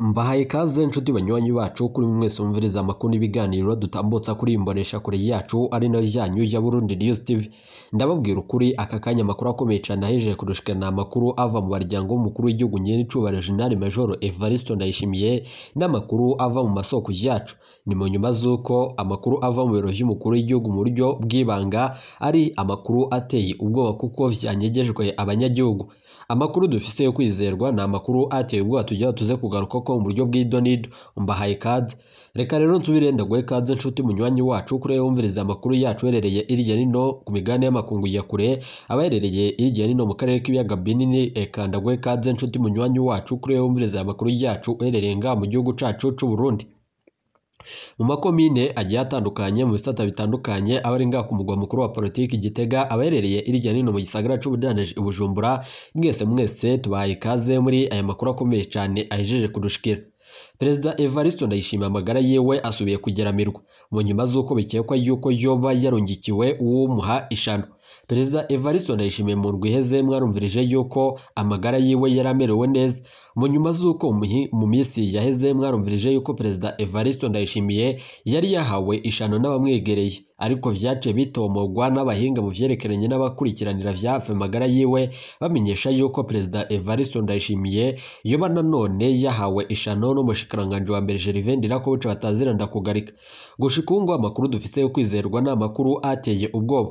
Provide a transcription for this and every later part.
mbahaye ikaze nshuti banywanyi bacu kuri mwese mwumviriza amakuru n'ibiganiro dutambutsa kuri iyi mbonesha yacu ari nayo ryanyu ya Burundi News TV ndababwira ukuri aka kanya amakuru akomeye cyane ahejeje kurushikana amakuru ava mu baryango w'umukuru w'igihugu nyirin'icyubahiro General Major Evariste Ndayishimiye n'amakuru ava mu masoko yacu ni mu nyuma z'uko amakuru ava mu biro by'umukuru w'igihugu mu buryo bw'ibanga ari amakuru ateye ubwoba kuko byanyegejwe abanyagihugu amakuru dufise yo kwizerwa ni amakuru ateye ubwoba tujya tuze kugaruka ko mu buryo bw'idonido mbahaye ikaze reka rero nsubire ndaguhe ikaze nshuti munywanyi wacu kuriya wumviriza amakuru yacu uherereye irya nino ku migabane y'amakungu ya kure abaherereye aherereye irya nino mu karere k'ibiyaga binini reka ndaguhe ikaze nshuti munywanyi wacu kuriya wumviriza amakuru yacu uherereye ngaha mu gihugu cacu c'u Burundi mu makomine agiye atandukanye mu bisata bitandukanye abari ngaha ku mugwa mukuru wa politiki Gitega abaherereye irya nino mu gisagara cy'ubudandaji i Bujumbura mwese mwese tubaye ikaze muri aya makuru akomeye cyane ahejeje kudushikira Perezida Evaristo Ndayishimiye amagara yiwe asubiye kugeramirwa mu nyuma z'uko bikekwa yuko yoba yarungikiwe uwo muha ishano perezida Evariste Ndayishimiye mu rwiheze mwarumvirije yuko amagara yiwe yari amerewe neza mu nyuma z'uko mu minsi yaheze mwarumvirije yuko perezida Evariste Ndayishimiye yari yahawe ishano n'abamwegereye ariko byaciye bitomogwa n'abahinga mu byerekeranye n'abakurikiranira hafi magara yiwe bamenyesha yuko perezida Evariste Ndayishimiye yoba nanone yahawe ishano n'umushikiranganji wa mbere Gervais Ndirakobuca bataziranda kugarika gushika ubu amakuru dufise yo kwizerwa ni amakuru ateye ubwoba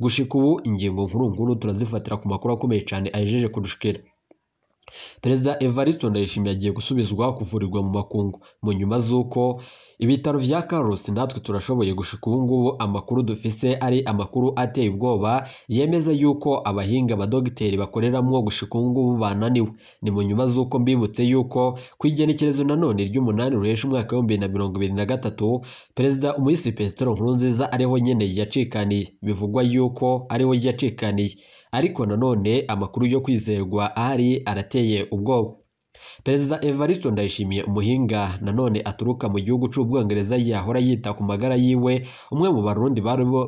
gushika ubu ingingo nkuru nkuru turazifatira ku makuru akomeye cyane ahejeje kudushikira perezida evariste ndayishimiye agiye gusubizwa kuvurirwa mu makungu mu nyuma z'uko ibitaro bya Carlos natwe turashoboye gushika ubu ngubu amakuru dufise ari amakuru ateye ubwoba yemeza yuko abahinga abadogiteri bakoreramwo gushika ubu ngubu bananiwe ni mu nyuma z'uko mbibutse yuko ku igenekerezo nanone ry'umunani ruhesha umwaka w'ibihumbi na mirongo ibiri na gatatu perezida umuyisi petero nkurunziza ariho nyene yacikaniye bivugwa yuko ariho yacikaniye ariko nanone amakuru yo kwizerwa ahari arateye ubwoba perezida evaristo ndayishimiye umuhinga nanone aturuka mu gihugu cy'ubwongereza yahora yita ku magara yiwe umwe mu barundi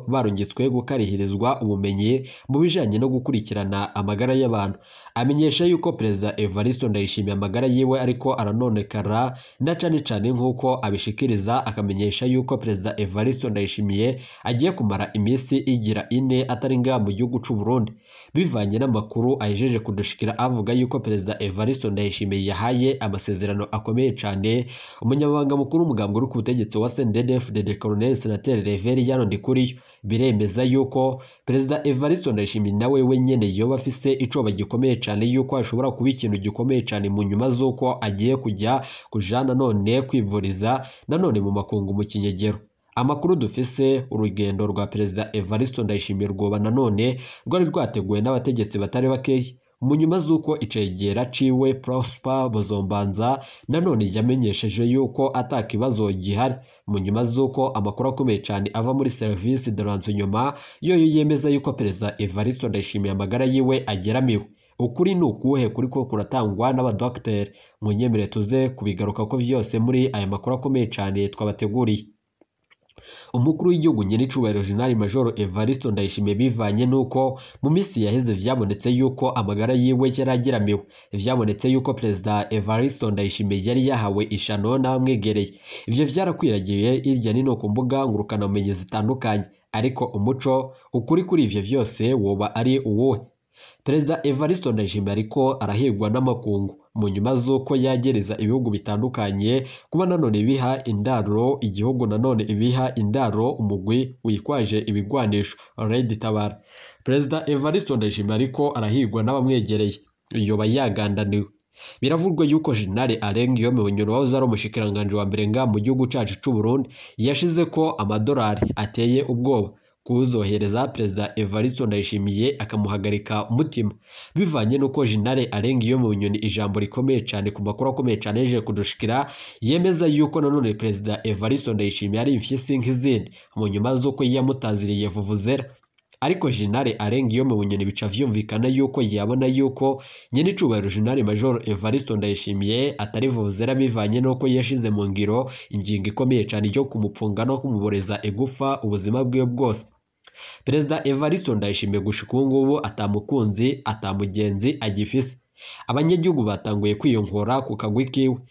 barungitswe gukarihirizwa ubumenyi mu bijyanye no gukurikirana amagara y'abantu amenyesha yuko perezida evaristo ndayishimiye amagara yiwe ariko aranonekara na cyane cyane nk'uko abishikiriza akamenyesha yuko perezida evaristo ndayishimiye agiye kumara iminsi igira ine atarenga mu gihugu cy'uburundi bivanye n'amakuru ahejeje kudushikira avuga yuko perezida evaristo ndayishimiye yahaye amasezerano akomeye cyane umunyamabanga mukuru w'umugambwe uri ku butegetsi wa SNDF de Colonel Senateri Reverien Yano Ndikuriyo biremeza yuko Perezida Evariste Ndayishimiye nawe wenyine yoba afise icoba gikomeye cyane yuko ashobora kuba ikintu gikomeye cyane mu nyuma z'uko agiye kujya kuja nanone kwivuriza nanone mu makungu mu kinyegero amakuru dufise urugendo rwa perezida Evariste Ndayishimiye rwoba nanone rwari rwateguwe n'abategetsi batari bakeya mu nyuma z'uko icegera ciwe Prosper Bozombanza nanone yamenyesheje yuko ata kibazo gihari mu nyuma z'uko amakuru akomeye cyane ava muri serivisi de nyuma yoyo yemeza yuko perezida Evaristo Ndayishimiye amagara yiwe ageramiwe ukuri ni ukuhe kuri ko kuratangwa n'abadogiteri mu nyemerere tuze kubigaruka ko byose muri aya makuru akomeye cyane twabateguriye umukuru w'igihugu nyir'icyubahiro jenerali majoro evariste ndayishimiye bivanye n'uko mu minsi yaheze byabonetse yuko amagara yiwe yari ageramiwe byabonetse yuko perezida evariste ndayishimiye yari yahawe ishano n'abamwegereye ibyo byarakwiragiye irya no hino ku mbuga ngurukanabumenyi zitandukanye ariko umuco ukuri kuri ibyo byose woba ari uwuhe perezida evariste ndayishimiye ariko arahirwa n'amakungu mu nyuma z'uko yagereza ibihugu bitandukanye kuba nanone biha indaro igihugu nanone ibiha indaro umugwi witwaje ibigwanisho red tabara perezida Evariston ndayishimiye ariko arahirwa n'abamwegereye yoba yagandaniwe biravugwa yuko Jenerali arenga iyo munyuro wahoze ari umushikiranganji wa mbere ngaha mu gihugu cyacu cy'u yashize ko amadolari ateye ubwoba kuzohereza perezida Evaristo Ndayishimiye akamuhagarika umutima bivanye n'uko Jenerali arenga iyo mu nyoni ijambo rikomeye cyane ku makuru akomeye cyane yaje kudushikira yemeza yuko nanone perezida Evaristo Ndayishimiye ari imfyisi nk'izindi mu nyuma z'uko yamutaziriye vuvuzera ariko Jenerali arenga iyo mu nyoni bica vyumvikana yuko yabona yuko nyene icubahiro Major Evaristo Ndayishimiye atari vuvuzera bivanye n'uko yashize mu ngiro ingingo ikomeye cyane yo kumupfunga no kumuboreza egufa ubuzima bwiwe bwose perezida evariste ndayishimiye gusa ubu ngubu atamukunzi atamugenzi agifise abanyagihugu batanguye kwiyongora ku kagwi kiwe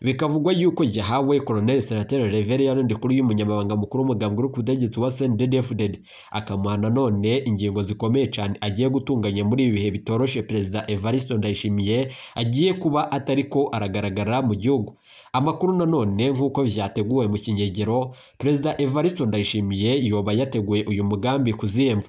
bikavugwa yuko yahawe Colonel Senateri Reverien Yarundi kuri y'umunyamabanga mukuru w'umugambwe w'ubutegetsi wa CNDD-FDD akamuha nanone ingingo zikomeye cyane agiye gutunganya muri ibi bihe bitoroshe Perezida Evariste Ndayishimiye agiye kuba atariko aragaragara mu gihugu amakuru nanone nk'uko vyateguwe mu kinyegero Perezida Evariste Ndayishimiye yoba yateguye uyu mugambi kuziyemva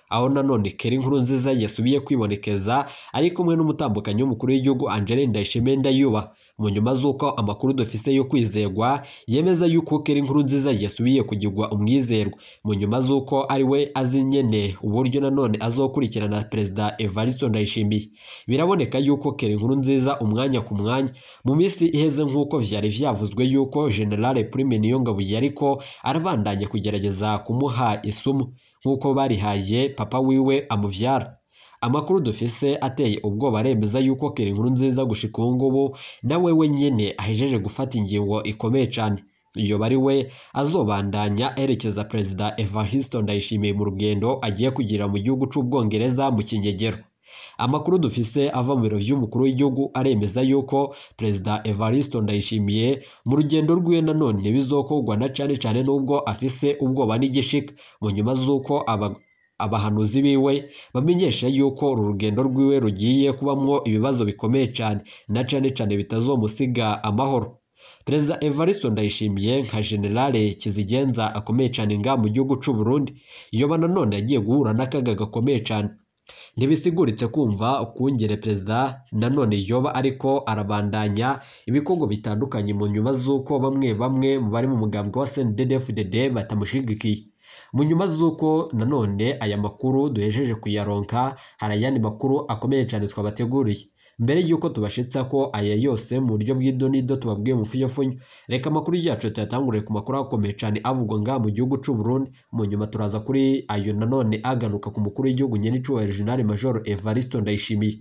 aho nanone kera inkuru nziza yasubiye kwibonekeza ari kumwe n'umutambukanyi w'umukuru w'igihugu angeline ndayishimiye ndayuba mu nyuma z'uko amakuru dufise yo kwizerwa yemeza yuko Keri inkuru nziza yasubiye kugirwa umwizerwa mu nyuma z'uko ari we azi nyene uburyo nanone azokurikirana perezida evariste ndayishimiye biraboneka yuko kera inkuru nziza umwanya ku mwanya mu minsi iheze nk'uko vyari vyavuzwe y'uko General Prime Niyongabuye ariko arabandanya kugerageza kumuha isumu nk'uko barihaye papa wiwe amubyara amakuru dufise ateye ubwoba aremeza yuko kera inkuru nziza gushika ubu ngubu nawe wenyine ahejeje gufata ingingo ikomeye cyane iyo bari we azobandanya erekeza perezida Eva Ndayishimiye mu rugendo agiye kugira mu gihugu cy'ubwongereza mu kinyegero amakuru dufise ava mu biro vy'umukuru w'igihugu aremeza yuko perezida Evaristo Ndayishimiye mu rugendo rwiwe nanone bizokorwa na cane cane nubwo afise ubwoba n'igishika mu nyuma z'uko abahanuzi biwe bamenyesha yuko uru rugendo rwiwe rugiye kubamwo ibibazo bikomeye cyane na cane cane bitazomusiga amahoro perezida Evaristo Ndayishimiye nka generale kizigenza akomeye cyane nga mu gihugu cy'u Burundi yoba nanone yagiye guhura n'akaga gakomeye cyane ntibisiguritse kumva ukungere perezida nanone yoba ariko arabandanya ibikorwa bitandukanye mu nyuma z'uko bamwe bamwe mu bari mu mugambwe wa CNDD-FDD mu nyuma z'uko nanone aya makuru duhejeje kuyaronka hari ayandi makuru akomeye cyane twabateguriye mbere y'uko tubashetsa ko aya yose mu buryo bw'idonido tubabwiye mufunyofunyo reka amakuru yacu tuyatangurire ku makuru akomeye cyane avugwa ngaha mu gihugu cy'u Burundi mu nyuma turaza kuri ayo nanone aganuka ku mukuru w'igihugu nyenicubahiro General Major Evaristo Ndayishimiye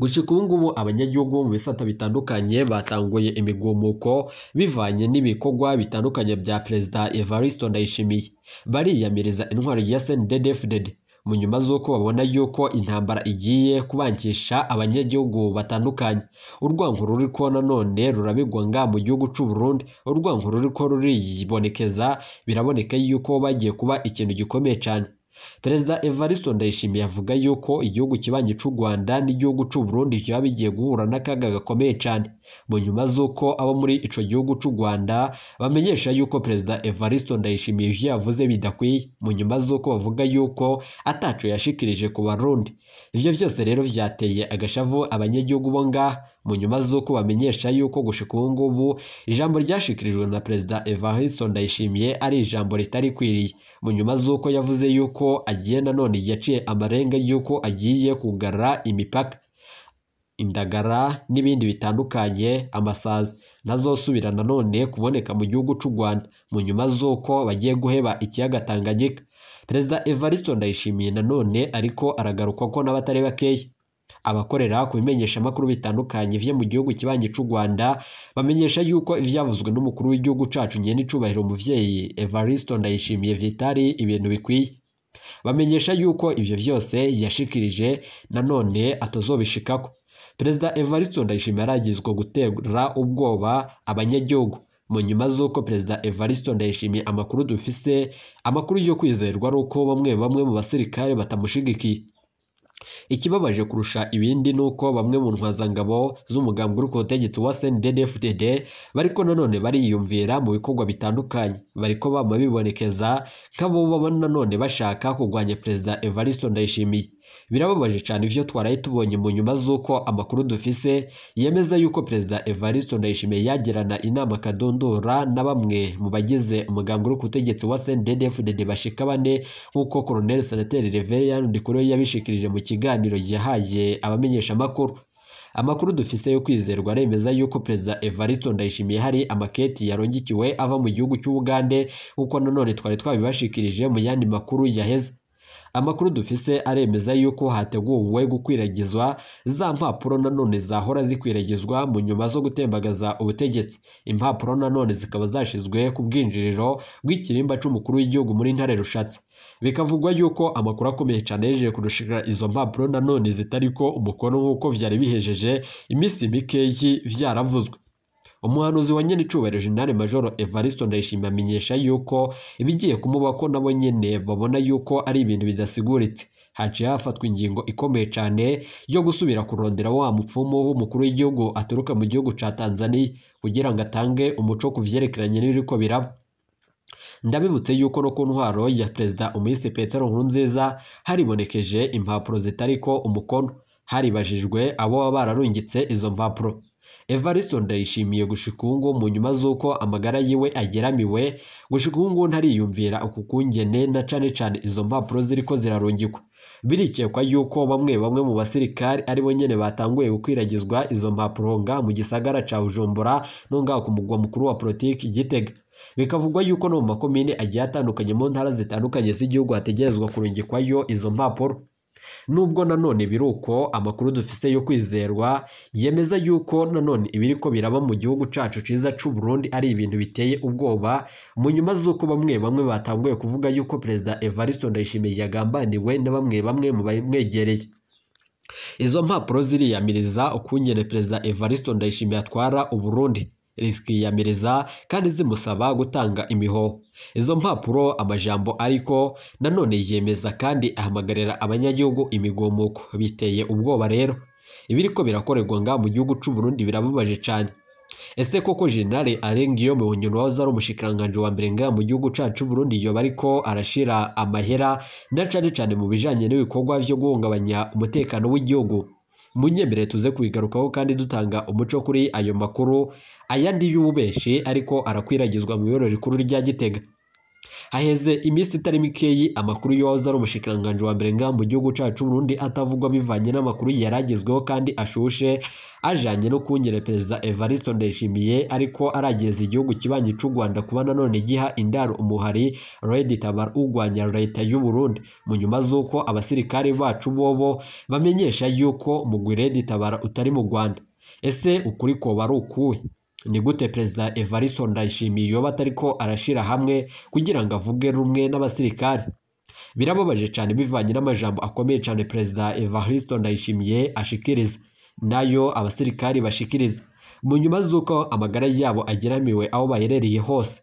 gushika ubu ngubu abanyagihugu mu bisata bitandukanye batanguye imigomoko bivanye n'ibikorwa bitandukanye bya perezida Evariston Ndayishimiye bariyamiriza intwari ya SNDD-FDD mu nyuma z'uko babona yuko intambara igiye kubangikisha abanyagihugu batandukanye urwango ruri ko nanone rurabigwanga mu gihugu cy'u Burundi urwango ruri ko ruriyibonekeza biraboneka yuko bagiye kuba ikintu gikomeye cyane perezida evaristo ndayishimiye avuga yuko igihugu kibanye cy'u rwanda n'igihugu cy'u burundi byaba bigiye guhura n'akaga gakomeye cyane mu nyuma z'uko abo muri icyo gihugu cy'u rwanda bamenyesha yuko perezida evaristo ndayishimiye ibyo yavuze bidakwiye mu nyuma z'uko bavuga yuko atacyo yashikirije ku barundi ibyo byose rero byateye agashavu abanyagihugu bo ngaha mu nyuma z'uko bamenyesha yuko gushika ubu ngubu ijambo ryashikirijwe na perezida Evariste Ndayishimiye ari ijambo ritari mu nyuma z'uko yavuze yuko agiye nanone yaciye amarenga y'uko agiye kugara imipaka indagara n'ibindi bitandukanye amasazi nazosubira nanone kuboneka mu gihugu cy'u Rwanda mu nyuma z'uko bagiye guheba ikiyaga Tanganyika perezida Evariste Ndayishimiye nanone ariko aragarukwa ko n'abatari bakeya abakorera ku bimenyeshamakuru bitandukanye byo mu gihugu kibanye cy'u Rwanda bamenyesha yuko ibyavuzwe n'umukuru w'igihugu cacu ngene icubahiro umuvyeyi Evaristo Ndayishimiye Vitali ibintu bikwiye bamenyesha yuko ibyo byose yashikirije nanone atazobishikako Perezida Evaristo Ndayishimiye aragizwe gutera ubwoba abanyagihugu mu nyuma z'uko perezida Evaristo Ndayishimiye amakuru dufise amakuru yo kwizerwa ari uko bamwe bamwe mu basirikare batamushigikiye Ikibabaje kurusha ibindi ni uko bamwe mu ntwazangabo z'umugambwe uri ku butegetsi wa cndd bariko nanone bariyumvira mu bikorwa bitandukanye bariko bama bibonekeza nk'abo baba nanone bashaka kurwanya Perezida Evariste Ndayishimiye birababaje cyane ibyo twaraye tubonye mu nyuma z'uko amakuru dufise yemeza yuko perezida Evariste Ndayishimiye yagirana inama kadondora na bamwe mu bagize umugambwe uri ku butegetsi wa CNDD-FDD bashika bane nk'uko Colonel Senateri Reverien Ndikuru yabishikirije mu kiganiro yahaye abamenyeshamakuru. amakuru amakuru dufise yo kwizerwa aremeza yuko perezida Evariste Ndayishimiye hari amaketi yarongikiwe ava mu gihugu cy'Ubugande nk'uko nanone twari twabibashikirije mu yandi makuru yaheze amakuru dufise aremeza yuko hateguwe gukwiragizwa za mpapuro nanone zahora zikwiragizwa mu nyuma zo gutembagaza ubutegetsi impapuro nanone zikaba zashyizwe ku bwinjiriro bw'ikirimba cy'umukuru w'igihugu muri ntare rushatse bikavugwa yuko amakuru akomeye cyane yejeje kurusha izo mpapuro nanone zitari ko umukono nk'uko byari bihejeje iminsi mikeyi byaravuzwe umuhanuzi wa nyene icubahiro jenerali majoro evaristo ndayishimiye amenyesha yuko ibigiye kumuba ko nabo nyine babona yuko ari ibintu bidasiguritse haciye hafatwa ingingo ikomeye cyane yo gusubira kurondera wa mupfumu w'umukuru w'igihugu aturuka mu gihugu cya tanzania kugira ngo atange umuco ku vyerekeranye n'ibiriko biraba ndabibutse yuko no ku ntwaro ya perezida umuyise petero nkurunziza haribonekeje impapuro zitari ko umukono haribajijwe abo baba bararungitse izo mpapuro Evaristo ndayishimiye gushikungu mu nyuma z'uko amagara yiwe ageramiwe gushikungu ntariyumvira uku kungene na cane cane izo mpapuro ziriko zirarungikwa birikekwa yuko bamwe bamwe mu basirikari aribo nyene batanguye gukwiragizwa izo mpapuro nga mu gisagara ca Bujumbura no ngaho ku mugwa mukuru wa politiki Gitega bikavugwa yuko no mu makomine agiye atandukanye mu ntara zitandukanye z'igihugu hategerezwa kurungikwayo izo mpapuro nubwo nanone biri uko amakuru dufite yo kwizerwa yemeza yuko nanone ibiri ko biraba mu gihugu cyacu cyiza cy'u Burundi ari ibintu biteye ubwoba mu nyuma z'uko bamwe bamwe batanguye kuvuga yuko perezida Evariste Ndayishimiye yagambaniwe na bamwe bamwe mu bamwegereye izo mpapuro ziriyamiriza ukungene perezida Evariste Ndayishimiye atwara u Burundi rizwiyamiriza kandi zimusaba gutanga imiho. izo mpapuro amajambo ariko nanone yemeza kandi ahamagarira abanyagihugu imigumuko biteye ubwoba rero ibiri ko birakorerwa nga mu gihugu cy'uburundi birababaje cyane ese koko generale arengiyo mubonyono wahoze ari umushikiranganji wa mbere nga mu gihugu cyacu burundi yoba ariko arashira amahera na cyane cyane mu bijanye n'ibikorwa byo guhungabanya umutekano w'igihugu munyemere tuze kubigarukaho kandi dutanga umuco kuri ayo makuru ayandi y’ububeshi ariko arakwiragizwa mu ibero rikuru rya Gitega haheze iminsi itari mikeyi amakuru yoza ari umushikiranganji wa mbere ngaha mu gihugu cyacu Burundi atavugwa bivanye n'amakuru yari agezweho kandi ashushe ajanye no kungera perezida Evariste Ndayishimiye ariko aragereza igihugu kibanyi cy'u Rwanda kuba nanone giha indaro umuhari Red Tabar ugwanya leta y'u Burundi mu nyuma z'uko abasirikare bacu bobo bamenyesha yuko mugwi Red Tabara utari mu Rwanda ese ukuri ko ari ukuye? ni gute perezida evariso ndayishimiye yoba atari ko arashyira hamwe kugira ngo avuge rumwe n'abasirikare birababaje cyane bivanye n'amajambo akomeye cyane perezida evaristo ndayishimiye ashikiriza nayo abasirikari bashikiriza mu nyuma z'uko amagara yabo ageramiwe aho bayerereye hose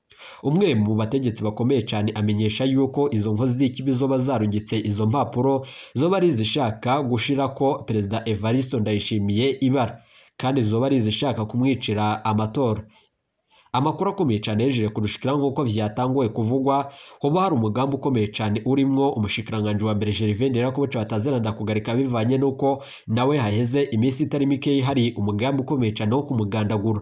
umwe mu bategetsi bakomeye cyane amenyesha yuko izo nkozi z'ikibi zo zarungitse izo mpapuro zoba ari izishaka gushira ko perezida Evaristo Ndayishimiye ibara kandi zoba ari izishaka kumwicira amatora amakuru akomeye cyane yejeje kurushikiraho nk'uko byatanguwe kuvugwa hoba hari umugambi ukomeye cyane urimwo umushikiranganji wa mbere Gervais Nderakobuca bataziranda kugarika bivanye n'uko nawe haheze iminsi itari mike hari umugambi ukomeye cyane wo kumugandagura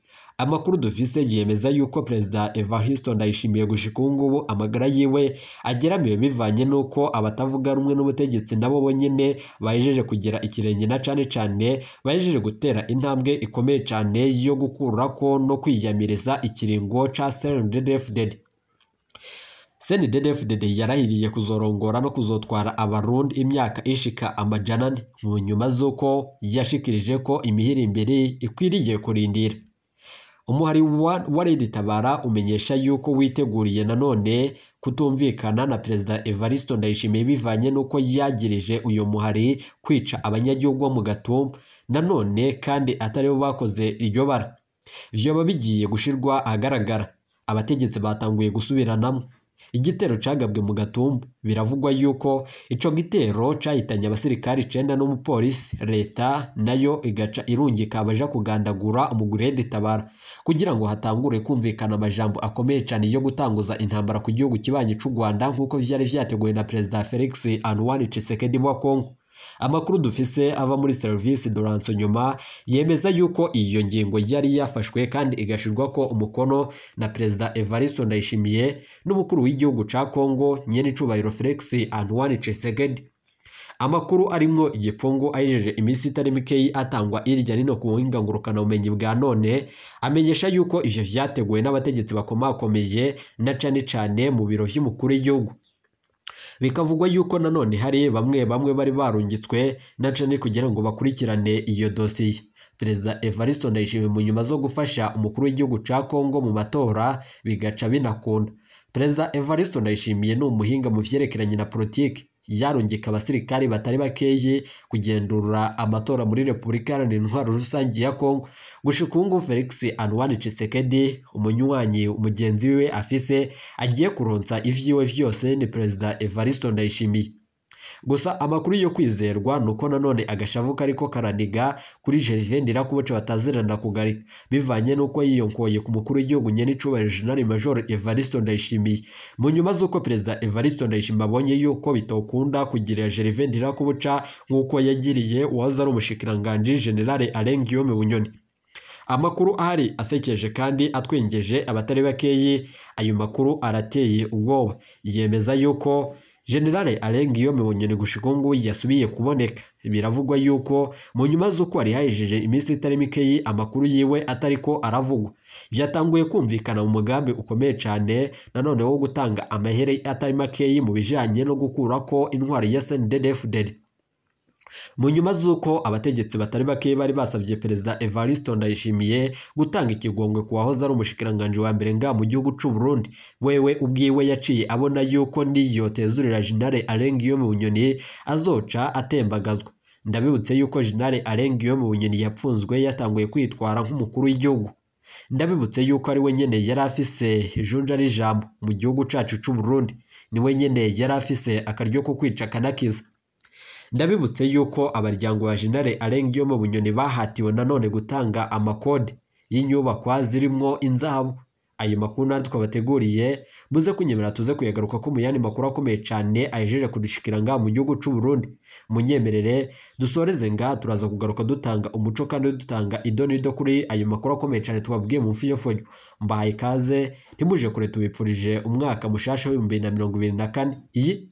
amakuru duvise yemeza yuko perezida evariste ndayishimiye gushika ubu ngubu amagara yiwe ageramiwe bivanye n'uko abatavuga rumwe n'ubutegetsi nabo bonyine bajeje kugira ikirenge na cyane cyane bajeje gutera intambwe ikomeye cyane yo gukura ko no kwiyamiriza ikiringo cya cndfdd cndfdd yarahiriye kuzorongora no kuzotwara abarundi imyaka ishika amajana mu nyuma z'uko yashikirije ko imihirimbiri ikwiriye kurindira umuhari wa redi tabara umenyesha yuko witeguriye nanone kutumvikana na perezida evariste ndayishimiye bivanye n'uko yagirije uyu muhari kwica abanyagihugu bo mu gatumba nanone kandi atari bo bakoze iryo bara byaba bigiye gushyirwa ahagaragara abategetsi batanguye gusubiranamo igitero cagabwe mu gatumba biravugwa yuko ico gitero cahitanye abasirikari icenda n'umupolisi leta nayo igaca irungika abaja kugandagura umugwi redi tabara kugira ngo hatangure kumvikana amajambo akomeye cane yo gutanguza intambara ku gihugu kibanye c'u rwanda nk'uko vyari vyateguwe na perezida felix anwar cisekedi wa Congo amakuru dufise ava muri serivisi doranso nyuma yemeza yuko iyo ngingo yari yafashwe kandi igashyirwa ko umukono na perezida evaristo ndayishimiye n'umukuru w'igihugu cya Congo nyenicubahiro felix antoine Tshisekedi amakuru arimo igipfungu ayijeje iminsi itari mikeyi atangwa irya nino ku buhinga ngurukanabumenyi bwa none amenyesha yuko ivyo vyateguwe n'abategetsi bakomakomeye na cane cane mu biro vy'umukuru w'igihugu bikavugwa yuko nanone hari bamwe bamwe bari barungitswe na cani kugira ngo bakurikirane iyo dosiye perezida evariste ndayishimiye mu nyuma zo gufasha umukuru w'igihugu cya Congo mu matora bigaca binakunda perezida evariste ndayishimiye ni umuhinga mu byerekeranye na politiki ryarungika abasirikare batari bakeye kugenzura amatora muri repubulika iharanira intwaro rusange ya kongo gushika ubu felix anwani cisekedi umunywanyi mugenzi we afise agiye kuronsa ivyiwe vyose ni perezida evariste ndayishimiye gusa amakuru yo kwizerwa ni uko nanone agashavu kariko karaniga kuri gervain ndirakuboce batazirana kugarika bivanye n'uko yiyonkoye ku mukuru w'igihugu nyene icubahiro general major evaristo ndayishimiye mu nyuma z'uko perezida Evariston ndayishimiye abonye yuko bitakunda kugirira gervain ndirakuboca nk'uko yagiriye uwaza ari umushikiranganji generale alain guillaume bunyoni amakuru ahari asekeje kandi atwengeje abatari bakeyi ayo makuru arateye ubwoba yemeza yuko generale arenga iyo mibonyene gushika ubu ngubu yasubiye kuboneka biravugwa yuko mu nyuma z'uko yari yahejeje iminsi itari mikeyi amakuru yiwe atari ko aravugwa byatanguye kumvikana mu mugambi ukomeye cyane nanone wo gutanga amahere atari makeyi mu bijyanye no gukura ko intwari ya snddfdd mu nyuma z'uko abategetsi batari bake bari basabye perezida evariste ndayishimiye gutanga ikigongwe ku wahoze ari umushikiranganji wa mbere nga mu gihugu cy'u Burundi wewe ubwiwe yaciye abona yuko niyo tezurira jenare arengiyo mu nyoni azoca atembagazwa ndabibutse yuko jenare arengiyo mu nyoni yapfunzwe yatanguye kwitwara nk'umukuru w'igihugu ndabibutse yuko ari we nyine yari afise junja n'ijambo mu gihugu cyacu cy'u Burundi ni we nyine yari afise akaryo ko kwica kanakiza ndabibutse yuko abaryango ba General Arenga yo mu Bunyoni bahatiwe nanone gutanga amakode y'inyubakwa zirimo inzahabu ayo makuru nayo twabateguriye muze kunyemera tuze kuyagaruka ko mu yandi makuru akomeye cyane ayejeje kudushikira nga mu gihugu cy'u Burundi munyemerere dusoreze nga turaza kugaruka dutanga umuco kandi dutanga idonido kuri ayo makuru akomeye cyane twabwiye mu mfiyofonyo mbahaye ikaze ntibuje kure tubipfurije umwaka mushasha w'ibihumbi na mirongo ibiri na kane iyi